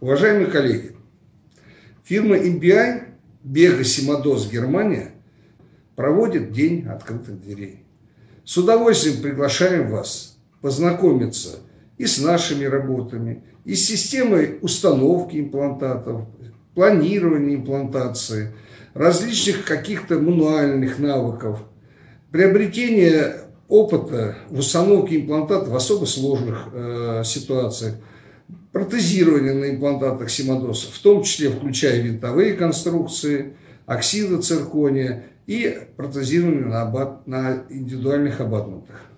Уважаемые коллеги, фирма MBI Бега Симадос Германия проводит День открытых дверей. С удовольствием приглашаем вас познакомиться и с нашими работами, и с системой установки имплантатов, планирования имплантации, различных каких-то мануальных навыков, приобретения опыта в установке имплантата в особо сложных э, ситуациях, протезирование на имплантатах симодоса, в том числе включая винтовые конструкции, оксида циркония и протезирование на, абат, на индивидуальных абатментах.